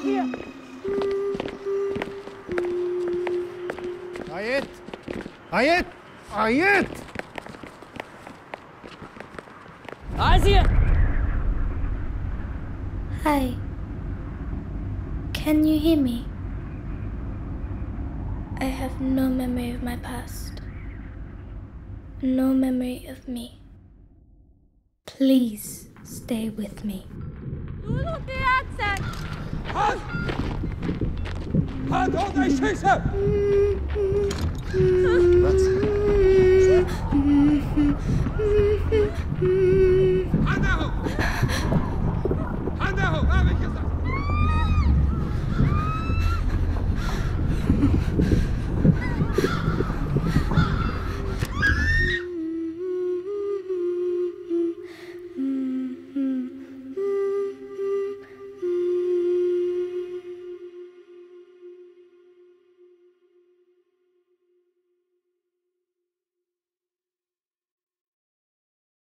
out here. Ayet! Ayet! Ayet! Azia! Hi. Can you hear me? I have no memory of my past. No memory of me. Please stay with me. Do not the accent! Halt! Halt und ich schieße! Was? Hand hoch! Hand hoch, hab ich gesagt!